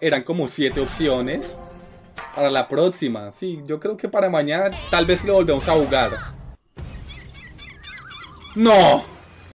eran como siete opciones. Para la próxima, sí, yo creo que para mañana tal vez lo volvemos a jugar. ¡No!